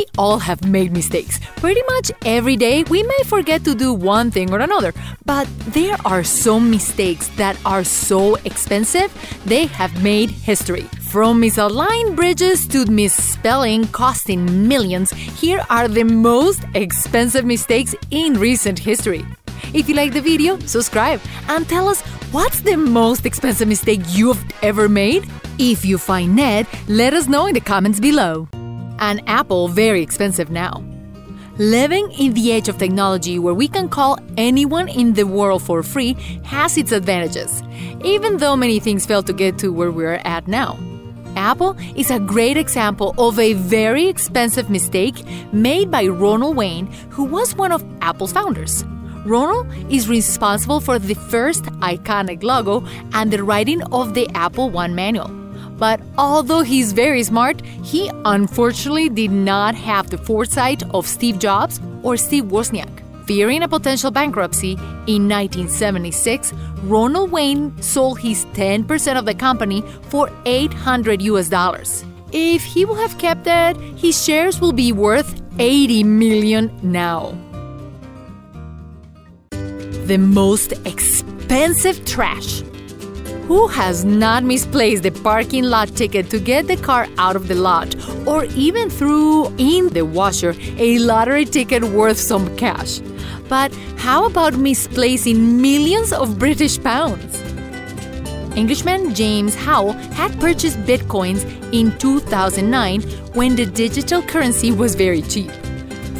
We all have made mistakes. Pretty much every day, we may forget to do one thing or another. But there are some mistakes that are so expensive, they have made history. From misaligned bridges to misspelling costing millions, here are the most expensive mistakes in recent history. If you like the video, subscribe and tell us what's the most expensive mistake you've ever made? If you find Ned, let us know in the comments below. An Apple very expensive now. Living in the age of technology where we can call anyone in the world for free has its advantages, even though many things fail to get to where we're at now. Apple is a great example of a very expensive mistake made by Ronald Wayne, who was one of Apple's founders. Ronald is responsible for the first iconic logo and the writing of the Apple One manual. But although he's very smart, he unfortunately did not have the foresight of Steve Jobs or Steve Wozniak. Fearing a potential bankruptcy, in 1976, Ronald Wayne sold his 10% of the company for 800 US dollars. If he would have kept it, his shares will be worth 80 million now the most expensive trash. Who has not misplaced the parking lot ticket to get the car out of the lot, or even threw in the washer a lottery ticket worth some cash? But how about misplacing millions of British pounds? Englishman James Howell had purchased bitcoins in 2009 when the digital currency was very cheap.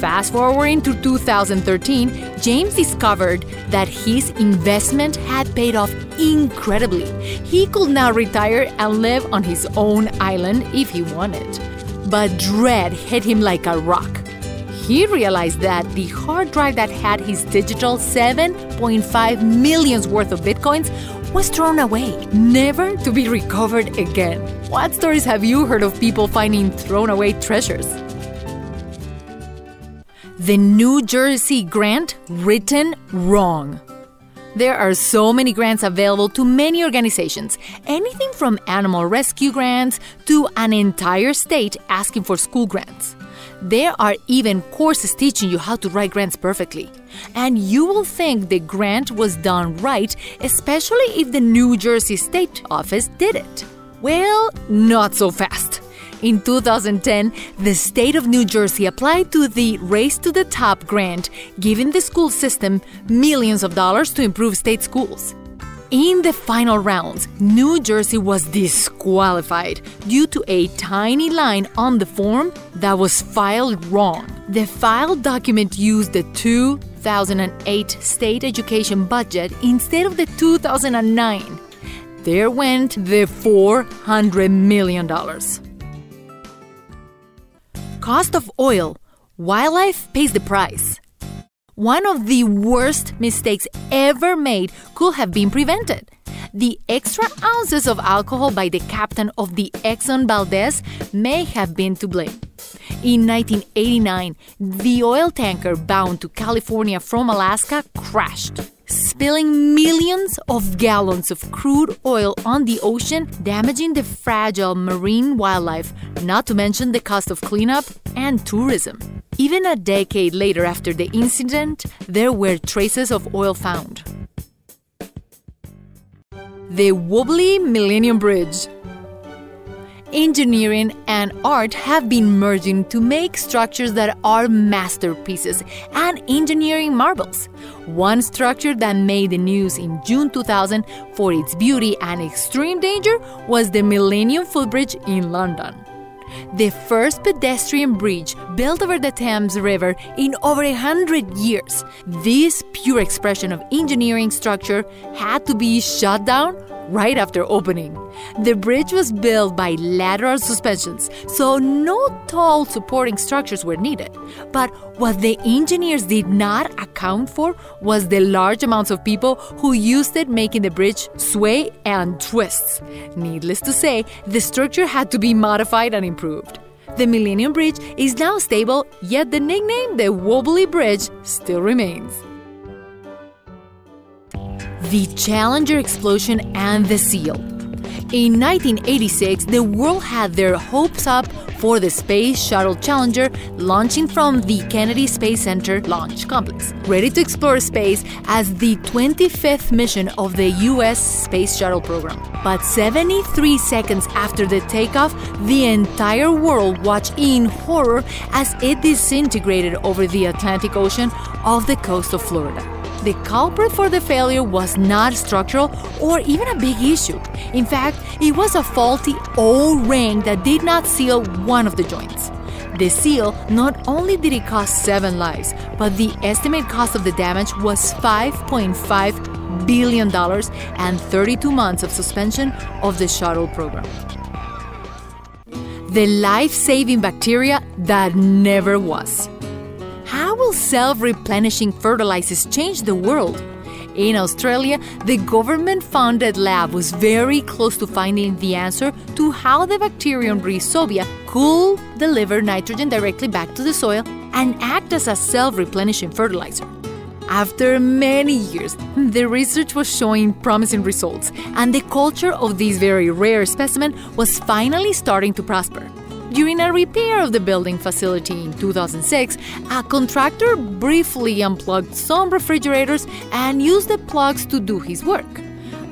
Fast forwarding to 2013, James discovered that his investment had paid off incredibly. He could now retire and live on his own island if he wanted. But dread hit him like a rock. He realized that the hard drive that had his digital 7.5 millions worth of bitcoins was thrown away, never to be recovered again. What stories have you heard of people finding thrown away treasures? The New Jersey grant written wrong. There are so many grants available to many organizations, anything from animal rescue grants to an entire state asking for school grants. There are even courses teaching you how to write grants perfectly. And you will think the grant was done right, especially if the New Jersey State Office did it. Well, not so fast. In 2010, the state of New Jersey applied to the Race to the Top grant, giving the school system millions of dollars to improve state schools. In the final rounds, New Jersey was disqualified due to a tiny line on the form that was filed wrong. The filed document used the 2008 state education budget instead of the 2009. There went the $400 million. Cost of oil. Wildlife pays the price. One of the worst mistakes ever made could have been prevented. The extra ounces of alcohol by the captain of the Exxon Valdez may have been to blame. In 1989, the oil tanker bound to California from Alaska crashed spilling millions of gallons of crude oil on the ocean, damaging the fragile marine wildlife, not to mention the cost of cleanup and tourism. Even a decade later after the incident, there were traces of oil found. The Wobbly Millennium Bridge engineering and art have been merging to make structures that are masterpieces and engineering marvels. One structure that made the news in June 2000 for its beauty and extreme danger was the Millennium Footbridge in London. The first pedestrian bridge built over the Thames River in over a hundred years. This pure expression of engineering structure had to be shut down right after opening. The bridge was built by lateral suspensions, so no tall supporting structures were needed. But what the engineers did not account for was the large amounts of people who used it, making the bridge sway and twist. Needless to say, the structure had to be modified and improved. The Millennium Bridge is now stable, yet the nickname the Wobbly Bridge still remains the Challenger explosion and the seal. In 1986, the world had their hopes up for the Space Shuttle Challenger launching from the Kennedy Space Center Launch Complex, ready to explore space as the 25th mission of the U.S. Space Shuttle program. But 73 seconds after the takeoff, the entire world watched in horror as it disintegrated over the Atlantic Ocean off the coast of Florida. The culprit for the failure was not structural or even a big issue. In fact, it was a faulty O ring that did not seal one of the joints. The seal not only did it cost seven lives, but the estimated cost of the damage was $5.5 billion and 32 months of suspension of the shuttle program. The life saving bacteria that never was. How will self replenishing fertilizers change the world? In Australia, the government funded lab was very close to finding the answer to how the bacterium Rhizobia could deliver nitrogen directly back to the soil and act as a self replenishing fertilizer. After many years, the research was showing promising results, and the culture of this very rare specimen was finally starting to prosper. During a repair of the building facility in 2006, a contractor briefly unplugged some refrigerators and used the plugs to do his work.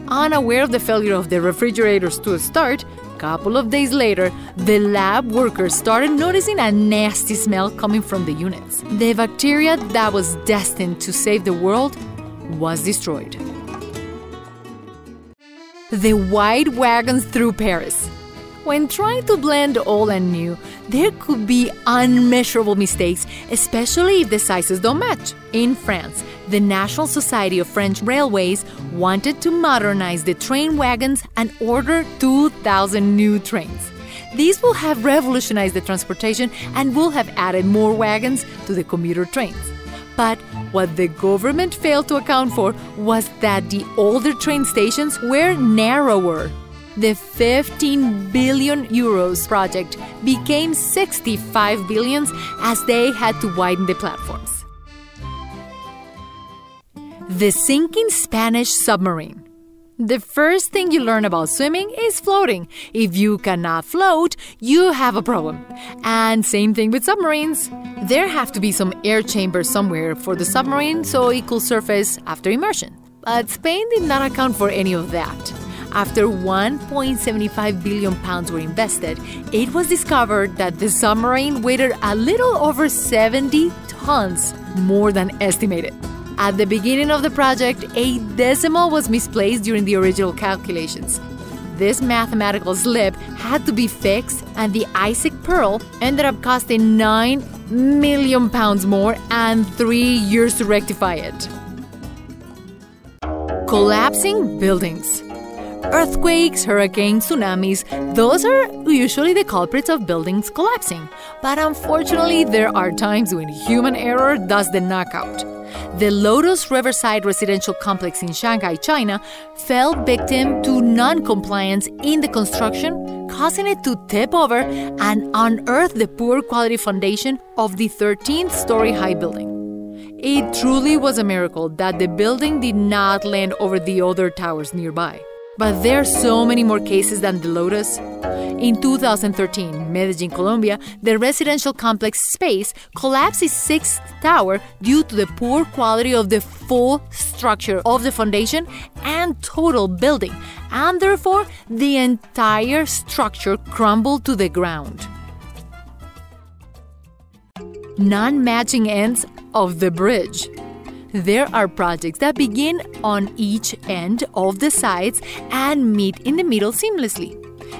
Unaware of the failure of the refrigerators to start, a couple of days later, the lab workers started noticing a nasty smell coming from the units. The bacteria that was destined to save the world was destroyed. The white wagons through Paris. When trying to blend old and new, there could be unmeasurable mistakes, especially if the sizes don't match. In France, the National Society of French Railways wanted to modernize the train wagons and order 2,000 new trains. These will have revolutionized the transportation and will have added more wagons to the commuter trains. But what the government failed to account for was that the older train stations were narrower the 15 billion euros project became 65 billions as they had to widen the platforms. The sinking Spanish submarine. The first thing you learn about swimming is floating. If you cannot float, you have a problem. And same thing with submarines. There have to be some air chambers somewhere for the submarine so it could surface after immersion. But Spain did not account for any of that. After 1.75 billion pounds were invested, it was discovered that the submarine weighed a little over 70 tons more than estimated. At the beginning of the project, a decimal was misplaced during the original calculations. This mathematical slip had to be fixed, and the Isaac Peral ended up costing 9 million pounds more and three years to rectify it. Collapsing buildings. Earthquakes, hurricanes, tsunamis, those are usually the culprits of buildings collapsing. But unfortunately, there are times when human error does the knockout. The Lotus Riverside residential complex in Shanghai, China, fell victim to non-compliance in the construction, causing it to tip over and unearth the poor quality foundation of the 13th story high building. It truly was a miracle that the building did not land over the other towers nearby. But there are so many more cases than the Lotus. In 2013, Medellin, Colombia, the residential complex Space collapsed its sixth tower due to the poor quality of the full structure of the foundation and total building, and therefore the entire structure crumbled to the ground. Non matching ends of the bridge. There are projects that begin on each end of the sides and meet in the middle seamlessly.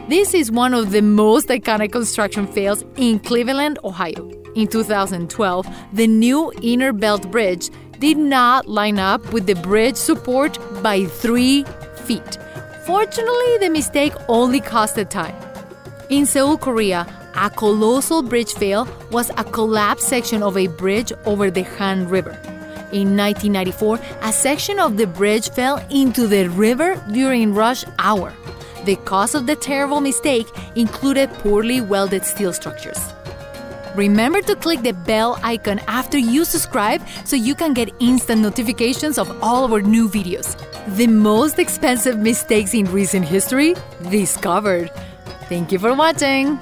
This is one of the most iconic construction fails in Cleveland, Ohio. In 2012, the new Inner Belt Bridge did not line up with the bridge support by three feet. Fortunately, the mistake only costed time. In Seoul, Korea, a colossal bridge fail was a collapsed section of a bridge over the Han River. In 1994, a section of the bridge fell into the river during rush hour. The cause of the terrible mistake included poorly welded steel structures. Remember to click the bell icon after you subscribe so you can get instant notifications of all our new videos. The most expensive mistakes in recent history discovered. Thank you for watching.